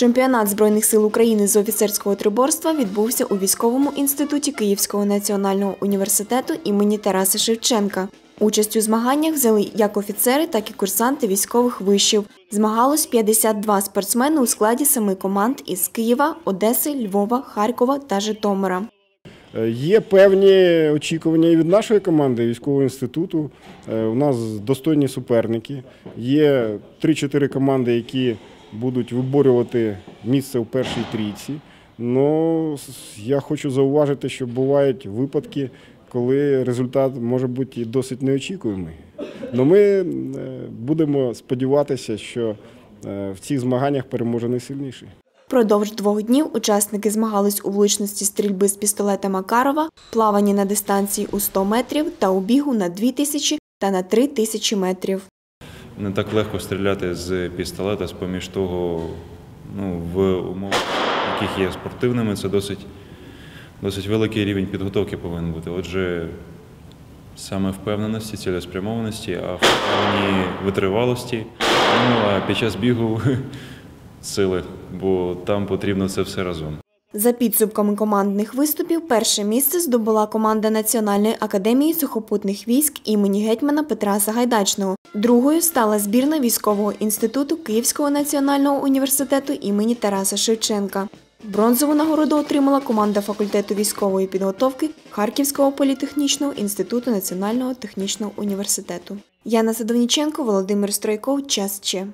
Чемпіонат Збройних сил України з офіцерського триборства відбувся у військовому інституті Київського національного університету імені Тараса Шевченка. Участь у змаганнях взяли як офіцери, так і курсанти військових вишів. Змагалось 52 спортсмени у складі семи команд із Києва, Одеси, Львова, Харкова та Житомира. Е, Є певні очікування і від нашої команди військового інституту. Е, У нас достойні суперники. Є 3-4 команди, які будуть виборювати місце у першій трійці. Ну, я хочу зауважити, що бувають випадки, коли результат може бути досить неочікуваний. Але ми е, будемо сподіватися, що е, в цих змаганнях переможе найсильніший. Впродовж двох днів учасники змагались у влучності стрільби з пістолета Макарова, плаванні на дистанції у 100 метрів та у бігу на 2000 та на 3000 метрів. Не так легко стріляти з пістолета, з поміж того, ну, в умовах, яких є спортивними, це досить, досить великий рівень підготовки повинен бути. Отже, саме впевненості, цілеспрямованості, а в плані витривалості, ну а під час бігу сили, бо там потрібно це все разом. За підсумками командних виступів, перше місце здобула команда Національної академії сухопутних військ імені гетьмана Петра Сагайдачного. Другою стала збірна військового інституту Київського національного університету імені Тараса Шевченка. Бронзову нагороду отримала команда факультету військової підготовки Харківського політехнічного інституту Національного технічного університету. Яна Садовніченко, Володимир Стройков. Час Че.